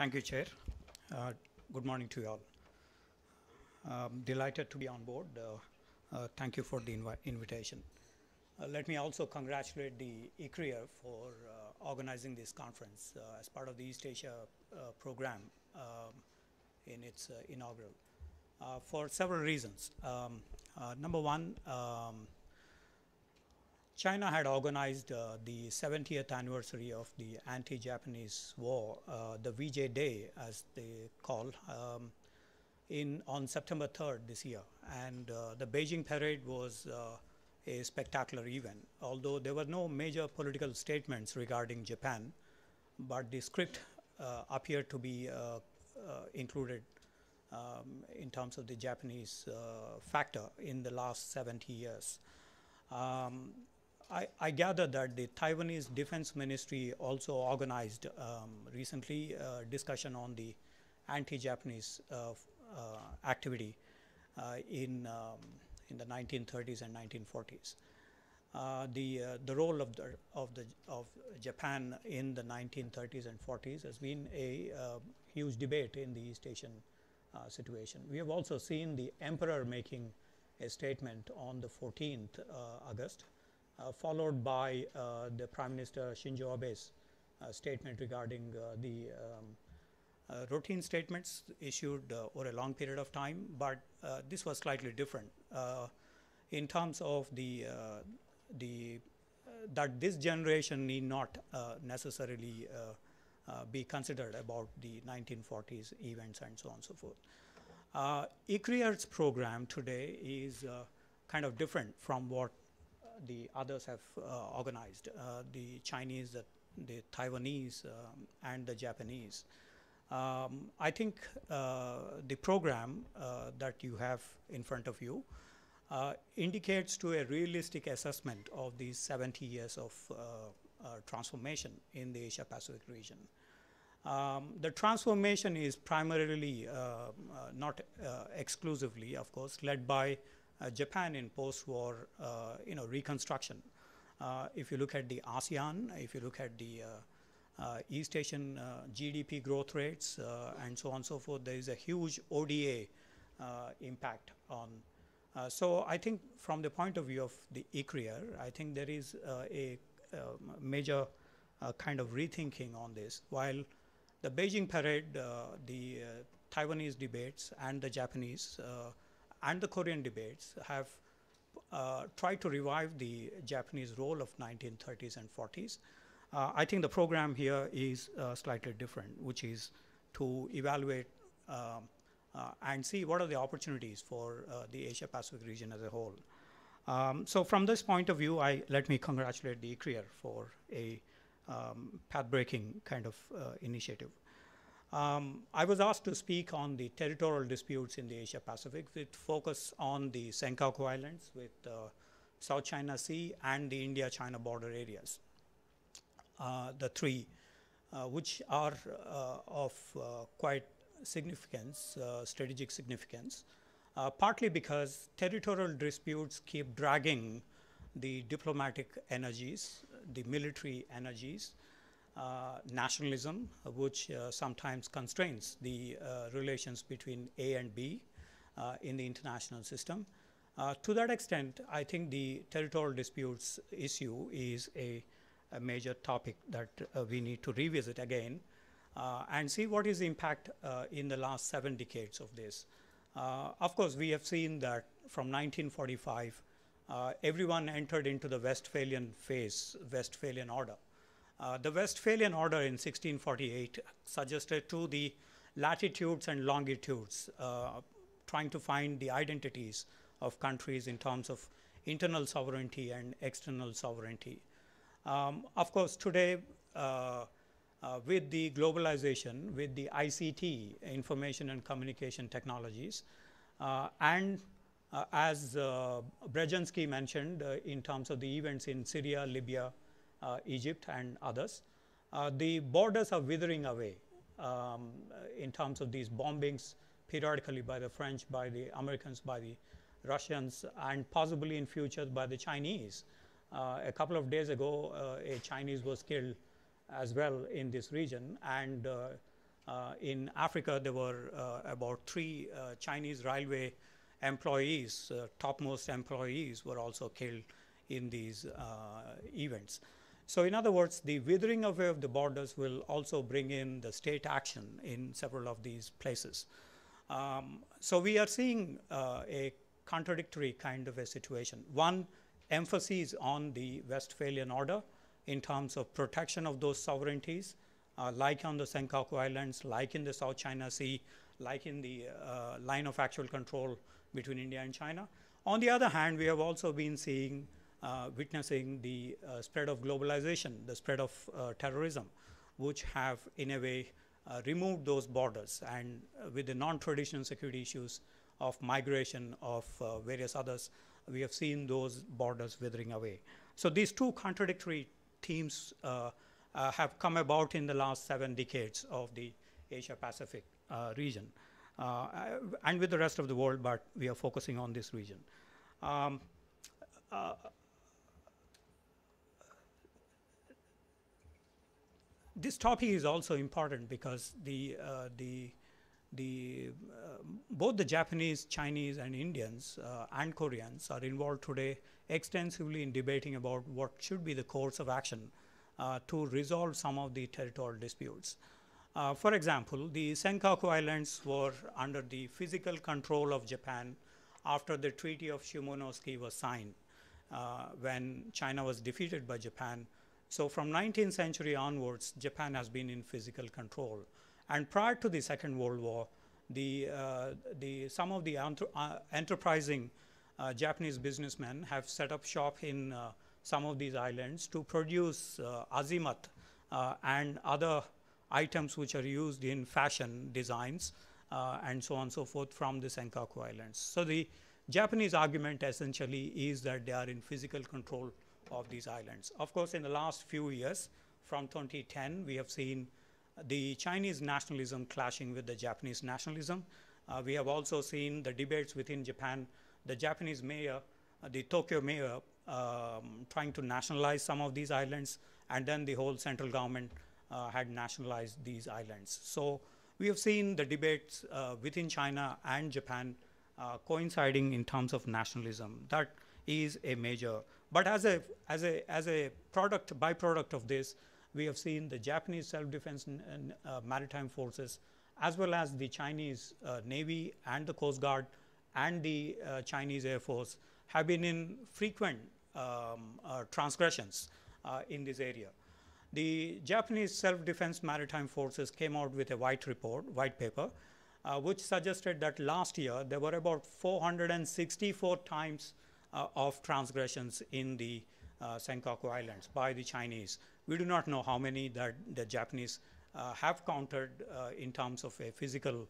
Thank you, Chair. Uh, good morning to you all. Um, delighted to be on board. Uh, uh, thank you for the invi invitation. Uh, let me also congratulate the ICRIER for uh, organizing this conference uh, as part of the East Asia program um, in its inaugural. for several reasons. Um, number one, um, China had organized uh, the 70th anniversary of the anti-Japanese war, uh, the VJ Day, as they call, um, in on September 3rd this year, and uh, the Beijing parade was uh, a spectacular event. Although there were no major political statements regarding Japan, but the script uh, appeared to be uh, included um, in terms of the Japanese factor in the last 70 years. Um, I, I, gather that the Taiwanese Defense Ministry also organized um, recently a discussion on the anti-Japanese uh, uh, activity uh, in um, in the 1930s and 1940s. Uh, the uh, the role of the of the of Japan in the 1930s and 40s has been a uh, huge debate in the East Asian situation. We have also seen the emperor making a statement on the 14th August uh, followed by uh, the Prime Minister Shinzo Abe's uh, statement regarding the um, routine statements issued over a long period of time, but this was slightly different in terms of the the that this generation need not necessarily uh, be considered about the 1940s events and so on and so forth. Uh, ICRIER's program today is uh, kind of different from what the others have uh, organized, uh, the Chinese, the, the Taiwanese, um, and the Japanese. Um, I think uh, the program that you have in front of you uh, indicates to a realistic assessment of these 70 years of uh, uh, transformation in the Asia Pacific region. Um, the transformation is primarily, not exclusively, of course, led by uh, Japan in post-war, uh, you know, reconstruction. Uh, if you look at the ASEAN, if you look at the East Asian GDP growth rates and so on and so forth, there is a huge ODA impact on uh, so I think from the point of view of the ICRIER, I think there is uh, a, a, major uh, kind of rethinking on this. While the Beijing parade, the Taiwanese debates and the Japanese and the Korean debates have uh, tried to revive the Japanese role of 1930s and 40s. Uh, I think the program here is uh, slightly different, which is to evaluate um, uh, and see what are the opportunities for uh, the Asia Pacific region as a whole. Um, so from this point of view, I let me congratulate the ICRIER for a um, path-breaking kind of uh, initiative. Um, I was asked to speak on the territorial disputes in the Asia Pacific with focus on the Senkaku Islands with uh, South China Sea and the India-China border areas. Uh, the three, uh, which are uh, of uh, quite significance, uh, strategic significance, partly because territorial disputes keep dragging the diplomatic energies, the military energies, nationalism, uh, which uh, sometimes constrains the relations between A and B in the international system. to that extent, I think the territorial disputes issue is a, a major topic that we need to revisit again uh, and see what is the impact uh, in the last seven decades of this. Uh, of course, we have seen that from 1945, everyone entered into the Westphalian phase, Westphalian order. Uh, the Westphalian order in 1648 suggested to the latitudes and longitudes, uh, trying to find the identities of countries in terms of internal sovereignty and external sovereignty. Um, of course, today, uh, uh with the globalization, with the ICT, information and communication technologies, uh, and as Brzezinski mentioned in terms of the events in Syria, Libya, Egypt and others. Uh, the borders are withering away um, in terms of these bombings periodically by the French, by the Americans, by the Russians, and possibly in future by the Chinese. Uh, a couple of days ago, uh, a Chinese was killed as well in this region, and uh, Uh, in Africa, there were uh, about three uh, Chinese railway employees, topmost employees, were also killed in these events. So in other words, the withering away of the borders will also bring in the state action in several of these places. Um, so we are seeing uh, a contradictory kind of a situation. One, emphasis on the Westphalian order in terms of protection of those sovereignties, uh, like on the Senkaku Islands, like in the South China Sea, like in the uh, line of actual control between India and China. On the other hand, we have also been seeing witnessing the uh, spread of globalization, the spread of uh, terrorism, which have in a way removed those borders and with the non-traditional security issues of migration of various others, we have seen those borders withering away. So these two contradictory themes uh, uh, have come about in the last seven decades of the Asia Pacific uh, region and with the rest of the world, but we are focusing on this region. Um, this topic is also important because the uh, the the uh, both the Japanese, Chinese, and Indians uh, and Koreans are involved today extensively in debating about what should be the course of action uh, to resolve some of the territorial disputes. Uh, for example, the Senkaku Islands were under the physical control of Japan after the Treaty of Shimonoseki was signed uh, when China was defeated by Japan so from 19th century onwards, Japan has been in physical control. And prior to the Second World War, the, uh, the, some of the uh, enterprising uh, Japanese businessmen have set up shop in uh, some of these islands to produce uh, azimuth uh, and other items which are used in fashion designs and so on and so forth from the Senkaku Islands. So the Japanese argument essentially is that they are in physical control of these islands. Of course, in the last few years, from 2010, we have seen the Chinese nationalism clashing with the Japanese nationalism. Uh, we have also seen the debates within Japan, the Japanese mayor, uh, the Tokyo mayor, um, trying to nationalize some of these islands, and then the whole central government uh, had nationalized these islands. So we have seen the debates uh, within China and Japan uh, coinciding in terms of nationalism. That is a major but as a, as a, as a product, byproduct of this, we have seen the Japanese self-defense and uh, maritime forces, as well as the Chinese uh, Navy and the Coast Guard and the uh, Chinese Air Force have been in frequent um, uh, transgressions uh, in this area. The Japanese self-defense maritime forces came out with a white report, white paper, uh, which suggested that last year there were about 464 times of transgressions in the uh, Senkaku Islands by the Chinese. We do not know how many that the Japanese uh, have countered in terms of a physical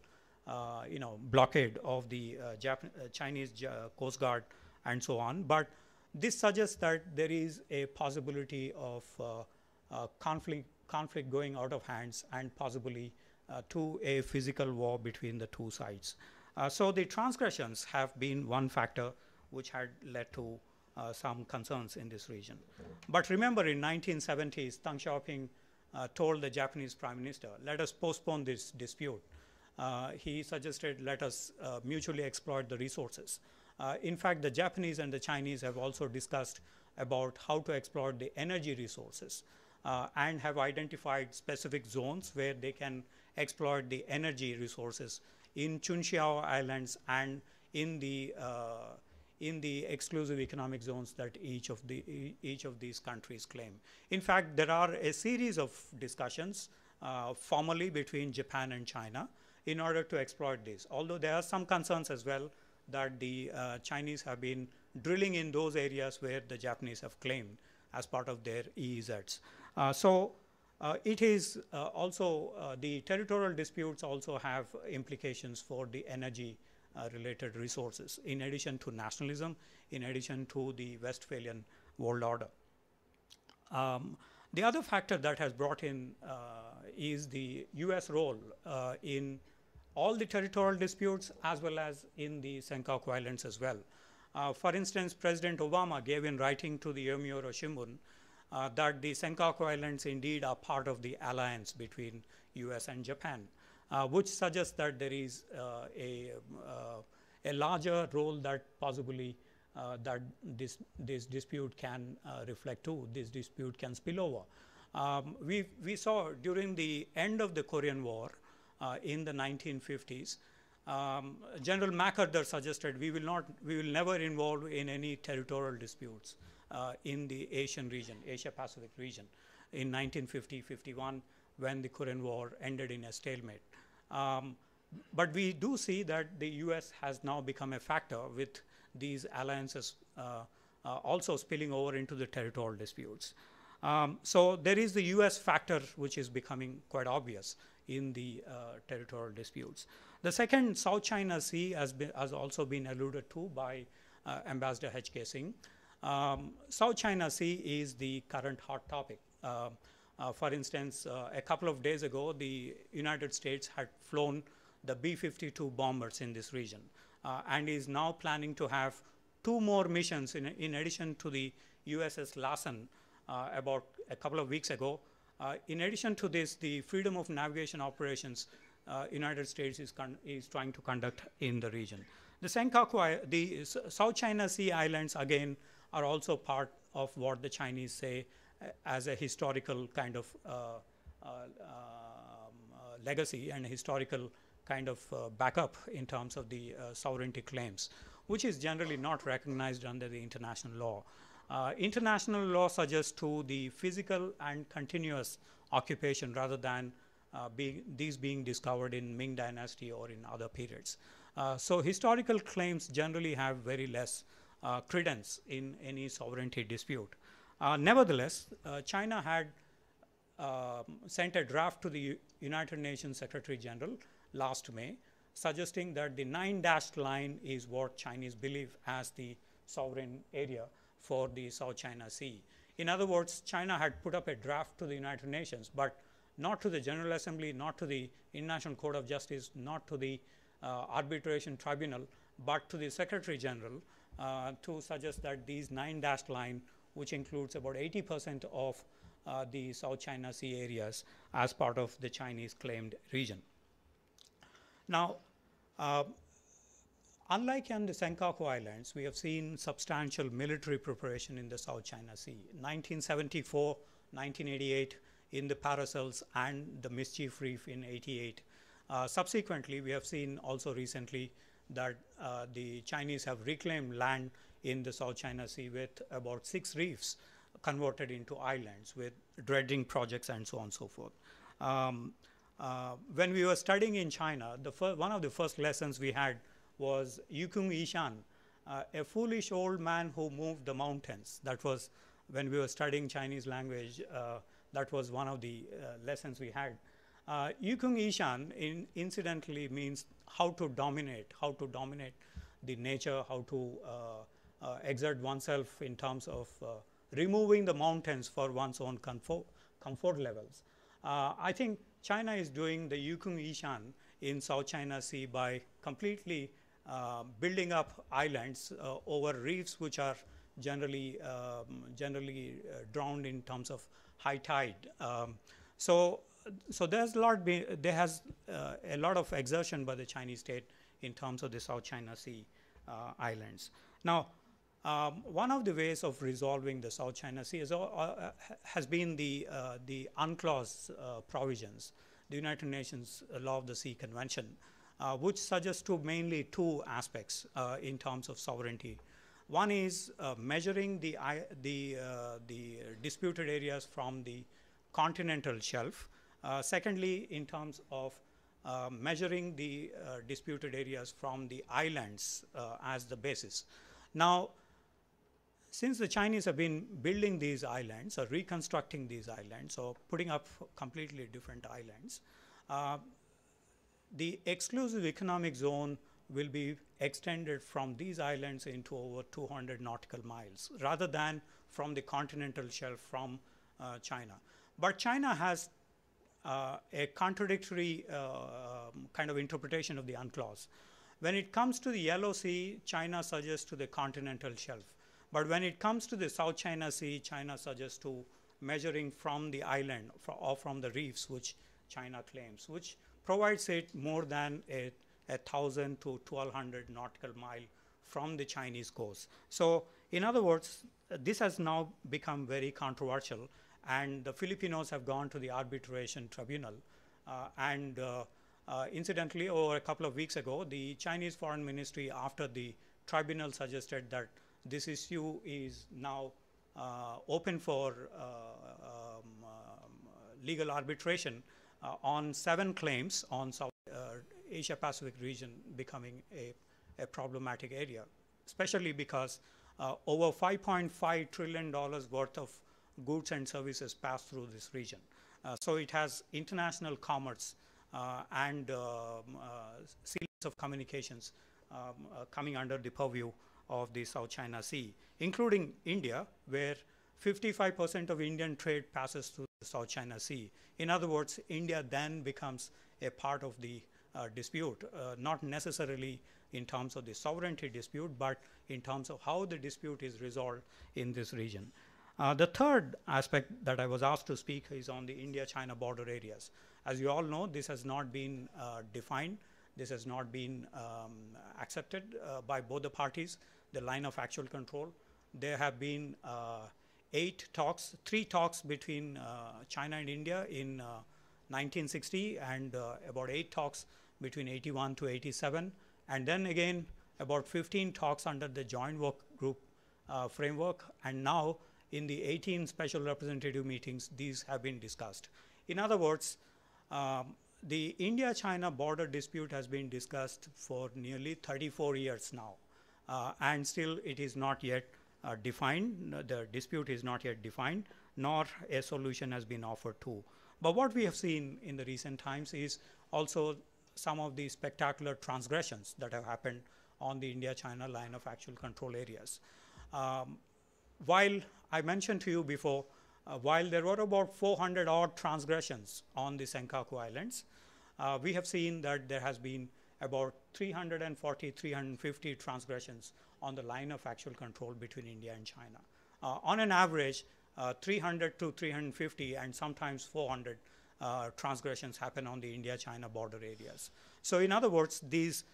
you know, blockade of the Jap Chinese Coast Guard and so on. But this suggests that there is a possibility of uh, conflict, conflict going out of hands and possibly uh, to a physical war between the two sides. Uh, so the transgressions have been one factor which had led to uh, some concerns in this region. But remember in 1970s, Deng Xiaoping uh, told the Japanese prime minister, let us postpone this dispute. Uh, he suggested let us uh, mutually exploit the resources. Uh, in fact, the Japanese and the Chinese have also discussed about how to exploit the energy resources uh, and have identified specific zones where they can exploit the energy resources in Chunxiao Islands and in the in the exclusive economic zones that each of, the, each of these countries claim. In fact, there are a series of discussions uh, formally between Japan and China in order to exploit this. Although there are some concerns as well that the uh, Chinese have been drilling in those areas where the Japanese have claimed as part of their EEZs. Uh, so uh, it is uh, also, uh, the territorial disputes also have implications for the energy related resources, in addition to nationalism, in addition to the Westphalian world order. Um, the other factor that has brought in uh, is the US role uh, in all the territorial disputes as well as in the Senkaku Islands as well. Uh, for instance, President Obama gave in writing to the Yomiuri Shimbun uh, that the Senkaku Islands indeed are part of the alliance between US and Japan. Uh, which suggests that there is uh, a, uh, a larger role that possibly uh, that this, this dispute can reflect to, this dispute can spill over. Um, we, we saw during the end of the Korean War in the 1950s, um, General MacArthur suggested we will not, we will never involve in any territorial disputes uh, in the Asian region, Asia Pacific region, in 1950-51 when the Korean War ended in a stalemate. Um, but we do see that the U.S. has now become a factor with these alliances uh, uh, also spilling over into the territorial disputes. Um, so there is the U.S. factor which is becoming quite obvious in the uh, territorial disputes. The second, South China Sea, has, been, has also been alluded to by uh, Ambassador H.K. Singh. Um, South China Sea is the current hot topic. Uh, uh, for instance, uh, a couple of days ago, the United States had flown the B-52 bombers in this region uh, and is now planning to have two more missions in, in addition to the USS Lassen uh, about a couple of weeks ago. Uh, in addition to this, the freedom of navigation operations United States is, is trying to conduct in the region. The Senkaku, the South China Sea islands again are also part of what the Chinese say as a historical kind of uh, uh, um, uh, legacy and historical kind of backup in terms of the sovereignty claims, which is generally not recognized under the international law. Uh, international law suggests to the physical and continuous occupation rather than uh, being, these being discovered in Ming Dynasty or in other periods. Uh, so historical claims generally have very less credence in any sovereignty dispute. Uh, nevertheless, uh, China had uh, sent a draft to the U United Nations Secretary General last May, suggesting that the nine dashed line is what Chinese believe as the sovereign area for the South China Sea. In other words, China had put up a draft to the United Nations, but not to the General Assembly, not to the International Court of Justice, not to the uh, Arbitration Tribunal, but to the Secretary General uh, to suggest that these nine dashed line which includes about 80% of uh, the South China Sea areas as part of the Chinese claimed region. Now, uh, unlike in the Senkaku Islands, we have seen substantial military preparation in the South China Sea. 1974, 1988 in the Paracels and the Mischief Reef in 88. Uh, subsequently, we have seen also recently that uh, the Chinese have reclaimed land in the South China Sea with about six reefs converted into islands with dredging projects and so on and so forth. Um, uh, when we were studying in China, the one of the first lessons we had was Yukung Yishan, uh, a foolish old man who moved the mountains. That was when we were studying Chinese language, uh, that was one of the uh, lessons we had. Uh, Yukung Yishan in, incidentally means how to dominate, how to dominate the nature, how to uh, exert oneself in terms of uh, removing the mountains for one's own comfort, comfort levels. Uh, I think China is doing the Yukung Yishan in South China Sea by completely uh, building up islands uh, over reefs which are generally um, generally uh, drowned in terms of high tide. Um, so, so there's a lot. Be, there has a lot of exertion by the Chinese state in terms of the South China Sea islands. Now, um, one of the ways of resolving the South China Sea is, uh, uh, has been the, uh, the UNCLOS uh, provisions, the United Nations Law of the Sea Convention, uh, which suggests to mainly two aspects uh, in terms of sovereignty. One is measuring the, the, the disputed areas from the continental shelf. secondly, in terms of measuring the disputed areas from the islands as the basis. Now, since the Chinese have been building these islands or reconstructing these islands or putting up completely different islands, uh, the exclusive economic zone will be extended from these islands into over 200 nautical miles rather than from the continental shelf from uh, China. But China has uh, a contradictory uh, um, kind of interpretation of the UNCLOS. When it comes to the Yellow Sea, China suggests to the continental shelf. But when it comes to the South China Sea, China suggests to measuring from the island or from the reefs, which China claims, which provides it more than a, a 1,000 to 1,200 nautical mile from the Chinese coast. So in other words, this has now become very controversial and the Filipinos have gone to the arbitration tribunal uh, and uh, uh, incidentally, over a couple of weeks ago, the Chinese Foreign Ministry, after the tribunal suggested that this issue is now uh, open for uh, um, um, legal arbitration uh, on seven claims on South Asia Pacific region becoming a, a problematic area, especially because over 5.5 trillion dollars worth of goods and services pass through this region. Uh, so it has international commerce uh, and um, uh, series of communications um, coming under the purview of the South China Sea, including India, where 55% of Indian trade passes through the South China Sea. In other words, India then becomes a part of the uh, dispute, uh, not necessarily in terms of the sovereignty dispute, but in terms of how the dispute is resolved in this region. Uh, the third aspect that I was asked to speak is on the India-China border areas. As you all know, this has not been uh, defined. This has not been um, accepted uh, by both the parties, the line of actual control. There have been uh, eight talks, three talks between uh, China and India in 1960 uh, and about eight talks between 81 to 87. And then again, about 15 talks under the joint work group framework. And now in the 18 special representative meetings, these have been discussed. In other words, um, the India-China border dispute has been discussed for nearly 34 years now, uh, and still it is not yet uh, defined. The dispute is not yet defined, nor a solution has been offered to. But what we have seen in the recent times is also some of the spectacular transgressions that have happened on the India-China line of actual control areas. Um, while I mentioned to you before, uh, while there were about 400 odd transgressions on the Senkaku Islands, uh, we have seen that there has been about 340, 350 transgressions on the line of actual control between India and China. Uh, on an average, uh, 300 to 350 and sometimes 400 uh, transgressions happen on the India-China border areas. So in other words, these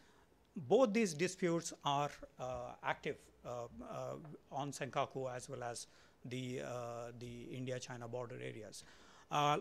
both these disputes are uh, active uh, uh, on Senkaku as well as the, the India-China border areas.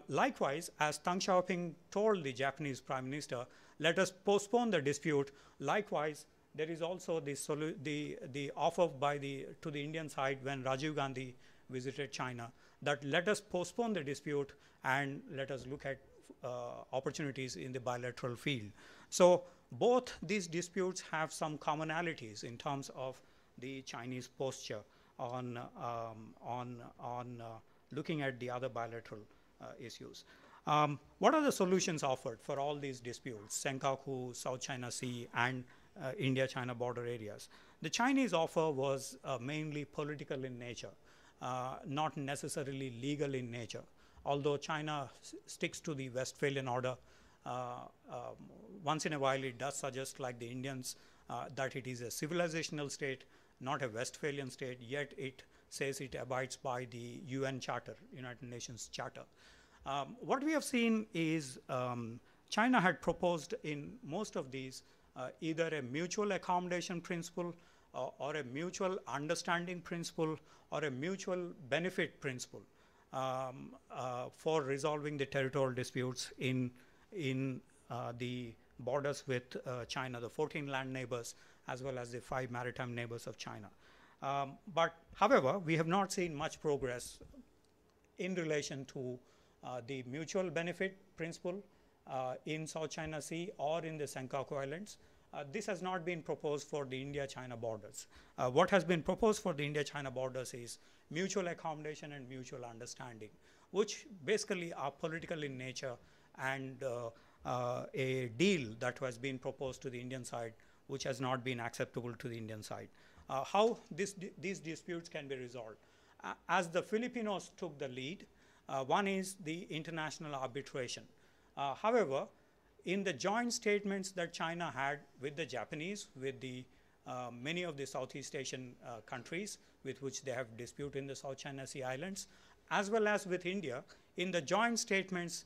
Likewise, as Deng Xiaoping told the Japanese Prime Minister, let us postpone the dispute. Likewise, there is also the, the, the offer by the, to the Indian side when Rajiv Gandhi visited China that let us postpone the dispute and let us look at uh, opportunities in the bilateral field. So both these disputes have some commonalities in terms of the Chinese posture on, um, on, on uh, looking at the other bilateral uh, issues. Um, what are the solutions offered for all these disputes, Senkaku, South China Sea, and uh, India-China border areas? The Chinese offer was uh, mainly political in nature, uh, not necessarily legal in nature. Although China sticks to the Westphalian order, uh, um, once in a while it does suggest, like the Indians, that it is a civilizational state not a Westphalian state, yet it says it abides by the UN Charter, United Nations Charter. Um, what we have seen is um, China had proposed in most of these uh, either a mutual accommodation principle uh, or a mutual understanding principle or a mutual benefit principle um, uh, for resolving the territorial disputes in, in uh, the borders with uh, China, the 14 land neighbors as well as the five maritime neighbors of China. Um, but however, we have not seen much progress in relation to uh, the mutual benefit principle uh, in South China Sea or in the Senkaku Islands. Uh, this has not been proposed for the India-China borders. Uh, what has been proposed for the India-China borders is mutual accommodation and mutual understanding, which basically are political in nature and uh, uh, a deal that has been proposed to the Indian side which has not been acceptable to the Indian side. Uh, how this, these disputes can be resolved? Uh, as the Filipinos took the lead, uh, one is the international arbitration. Uh, however, in the joint statements that China had with the Japanese, with the uh, many of the Southeast Asian countries with which they have dispute in the South China Sea Islands, as well as with India, in the joint statements,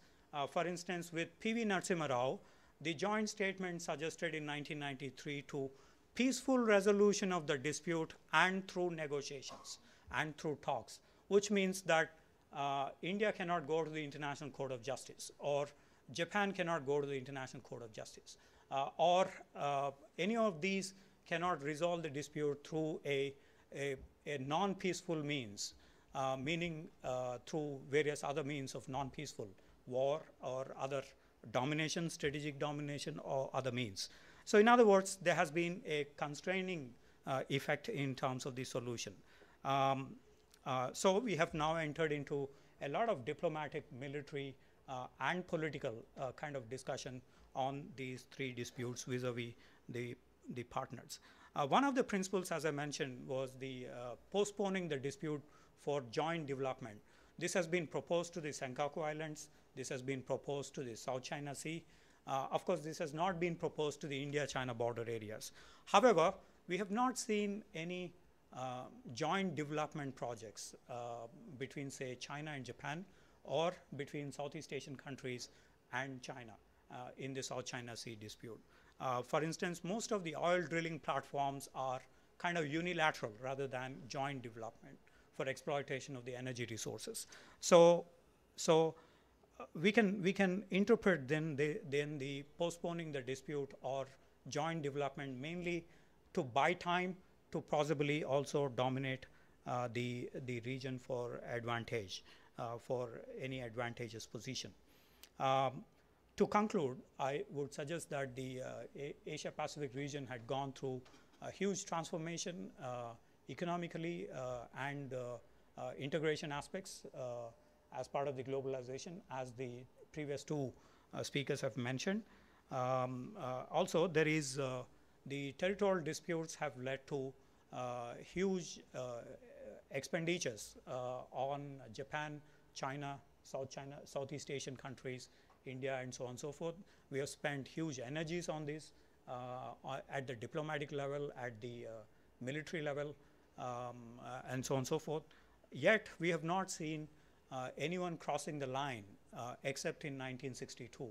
for instance, with P.V. Narasimha Rao, the joint statement suggested in 1993 to peaceful resolution of the dispute and through negotiations and through talks, which means that uh, India cannot go to the International Court of Justice or Japan cannot go to the International Court of Justice uh, or uh, any of these cannot resolve the dispute through a, a, a non-peaceful means, uh, meaning uh, through various other means of non-peaceful war or other domination, strategic domination or other means. So in other words, there has been a constraining uh, effect in terms of the solution. Um, uh, so we have now entered into a lot of diplomatic, military, uh, and political uh, kind of discussion on these three disputes vis-a-vis the, the partners. Uh, one of the principles, as I mentioned, was the uh, postponing the dispute for joint development. This has been proposed to the Senkaku Islands. This has been proposed to the South China Sea. Uh, of course, this has not been proposed to the India-China border areas. However, we have not seen any uh, joint development projects uh, between, say, China and Japan or between Southeast Asian countries and China uh, in the South China Sea dispute. Uh, for instance, most of the oil drilling platforms are kind of unilateral rather than joint development for exploitation of the energy resources. So, so we can we can interpret then the then the postponing the dispute or joint development mainly to buy time to possibly also dominate uh, the the region for advantage uh, for any advantageous position. Um, to conclude, I would suggest that the uh, Asia Pacific region had gone through a huge transformation uh, economically uh, and integration aspects as part of the globalization, as the previous two speakers have mentioned. Um, also, there is the territorial disputes have led to uh, huge uh, expenditures uh, on Japan, China, South China, Southeast Asian countries, India, and so on and so forth. We have spent huge energies on this uh, at the diplomatic level, at the uh, military level, um, uh, and so on and so forth. Yet, we have not seen anyone crossing the line except in 1962.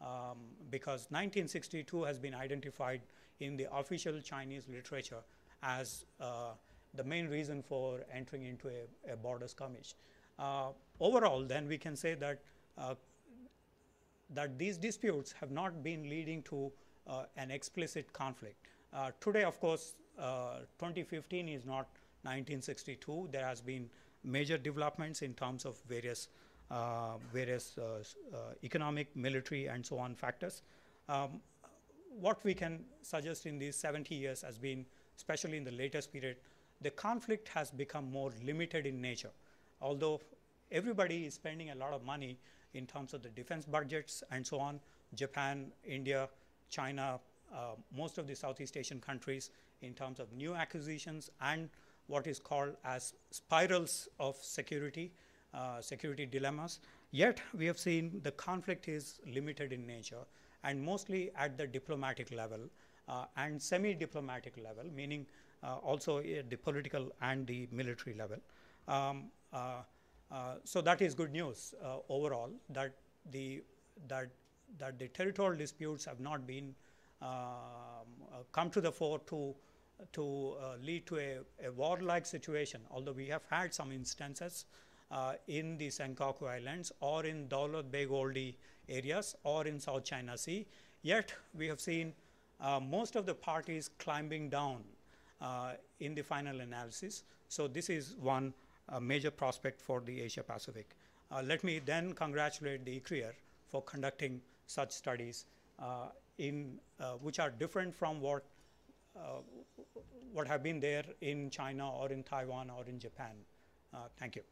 Um, because 1962 has been identified in the official Chinese literature as uh, the main reason for entering into a, a border skirmish. Uh, overall, then we can say that uh, that these disputes have not been leading to uh, an explicit conflict. Uh, today, of course, uh, 2015 is not 1962. There has been major developments in terms of various uh, various uh, uh, economic, military, and so on factors. Um, what we can suggest in these 70 years has been, especially in the latest period, the conflict has become more limited in nature. Although everybody is spending a lot of money in terms of the defense budgets and so on. Japan, India, China, uh, most of the Southeast Asian countries in terms of new acquisitions and what is called as spirals of security, uh, security dilemmas. Yet we have seen the conflict is limited in nature and mostly at the diplomatic level uh, and semi-diplomatic level, meaning uh, also at the political and the military level. Um, uh, uh, so that is good news uh, overall that the that that the territorial disputes have not been um, uh, come to the fore to to lead to a, a warlike situation. Although we have had some instances in the Senkaku Islands or in Daulat Beg Oldi areas or in South China Sea, yet we have seen uh, most of the parties climbing down uh, in the final analysis. So this is one a major prospect for the Asia Pacific. Uh, let me then congratulate the ICRIER for conducting such studies uh, in, uh, which are different from what, uh, what have been there in China or in Taiwan or in Japan. Uh, thank you.